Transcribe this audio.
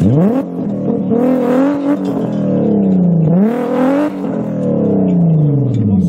Mm-hmm.